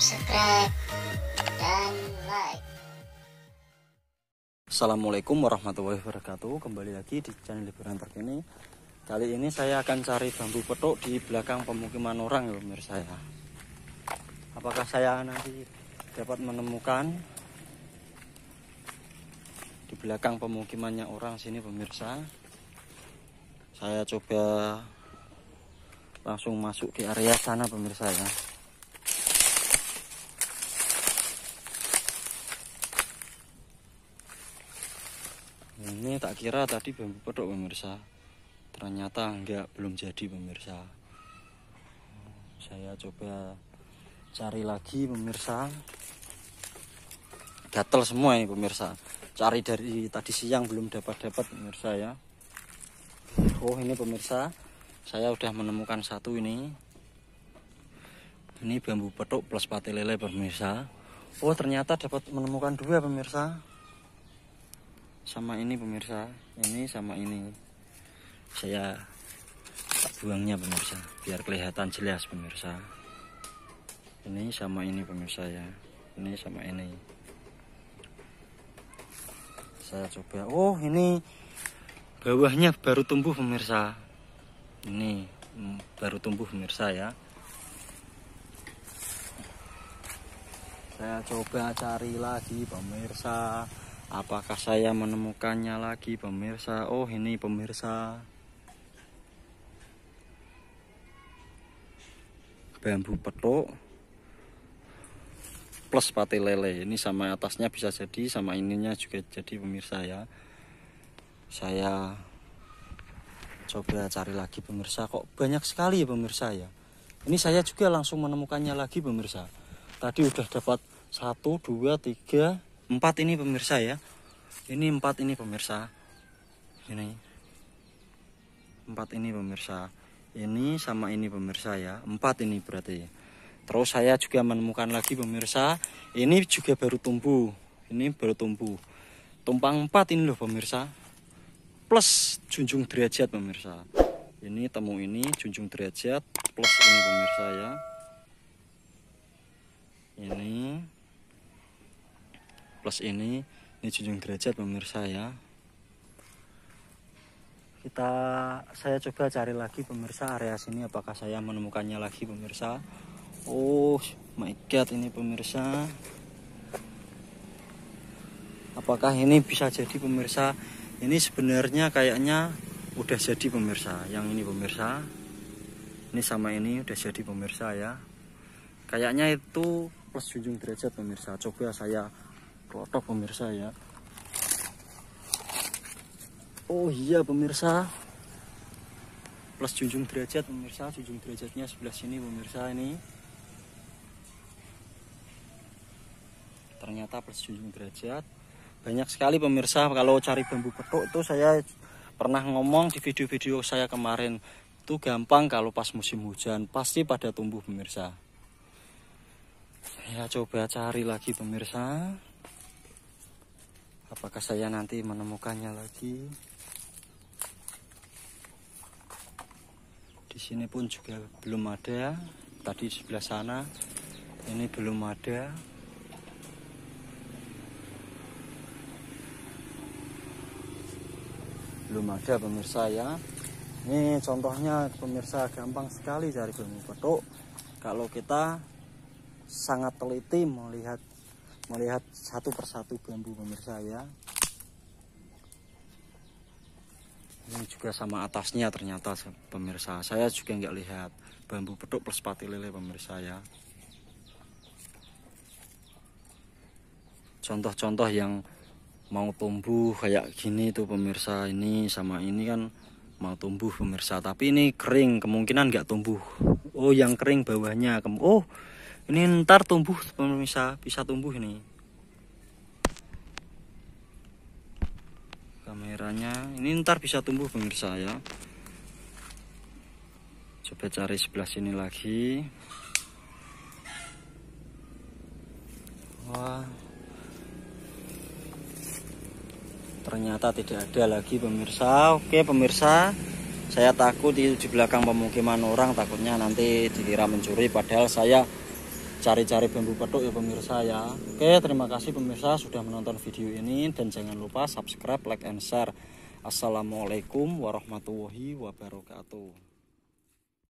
subscribe, dan like. Assalamualaikum warahmatullahi wabarakatuh. Kembali lagi di channel liburan terkini. Kali ini saya akan cari bambu petuk di belakang pemukiman orang ya pemirsa ya. Apakah saya nanti dapat menemukan Di belakang pemukimannya orang sini pemirsa? Saya coba langsung masuk ke area sana pemirsa ya ini tak kira tadi bambu petok pemirsa. Ternyata enggak belum jadi pemirsa. Saya coba cari lagi pemirsa. Gatel semua ini pemirsa. Cari dari tadi siang belum dapat dapat pemirsa ya. Oh ini pemirsa. Saya udah menemukan satu ini. Ini bambu petok plus pati lele pemirsa. Oh ternyata dapat menemukan dua pemirsa sama ini pemirsa. Ini sama ini. Saya buangnya pemirsa biar kelihatan jelas pemirsa. Ini sama ini pemirsa ya. Ini sama ini. Saya coba. Oh ini bawahnya baru tumbuh pemirsa. Ini baru tumbuh pemirsa ya. Saya coba cari lagi pemirsa apakah saya menemukannya lagi pemirsa? Oh ini pemirsa. Bambu petuk plus pati lele. Ini sama atasnya bisa jadi sama ininya juga jadi pemirsa ya. Saya coba cari lagi pemirsa. Kok banyak sekali ya pemirsa ya? Ini saya juga langsung menemukannya lagi pemirsa. Tadi udah dapat satu dua tiga empat ini pemirsa ya. Ini empat ini pemirsa. Ini. Empat ini pemirsa. Ini sama ini pemirsa ya. Empat ini berarti. Terus saya juga menemukan lagi pemirsa ini juga baru tumbuh. Ini baru tumbuh. Tumpang empat ini loh pemirsa. Plus junjung derajat pemirsa. Ini temu ini junjung derajat plus ini pemirsa ya. Ini plus ini ini junjung derajat pemirsa ya. Kita saya coba cari lagi pemirsa area sini apakah saya menemukannya lagi pemirsa? Oh my god ini pemirsa. Apakah ini bisa jadi pemirsa? Ini sebenarnya kayaknya udah jadi pemirsa. Yang ini pemirsa. Ini sama ini udah jadi pemirsa ya. Kayaknya itu plus junjung derajat pemirsa. Coba saya klotok pemirsa ya. Oh iya pemirsa. Plus junjung derajat pemirsa. Junjung derajatnya sebelah sini pemirsa ini. Ternyata plus junjung derajat. Banyak sekali pemirsa. Kalau cari bambu petuk itu saya Pernah ngomong di video-video saya kemarin. Itu gampang kalau pas musim hujan. Pasti pada tumbuh pemirsa. Saya coba cari lagi pemirsa Apakah saya nanti menemukannya lagi? Di sini pun juga belum ada. Tadi sebelah sana ini belum ada. Belum ada pemirsa ya. Ini contohnya pemirsa gampang sekali cari bambu petuk. Kalau kita sangat teliti melihat melihat satu persatu bambu pemirsa ya. Ini juga sama atasnya ternyata pemirsa. Saya juga nggak lihat bambu petuk plus pati lele pemirsa ya. Contoh-contoh yang mau tumbuh kayak gini tuh pemirsa ini sama ini kan mau tumbuh pemirsa. Tapi ini kering kemungkinan nggak tumbuh. Oh yang kering bawahnya. Oh ini ntar tumbuh pemirsa. Bisa tumbuh ini. Kameranya. Ini ntar bisa tumbuh pemirsa ya. Coba cari sebelah sini lagi. Wah. Ternyata tidak ada lagi pemirsa. Oke pemirsa. Saya takut di, di belakang pemukiman orang. Takutnya nanti dikira mencuri. Padahal saya cari-cari bambu petuk ya pemirsa ya. Oke terima kasih pemirsa sudah menonton video ini. Dan jangan lupa subscribe like and share. Assalamualaikum warahmatullahi wabarakatuh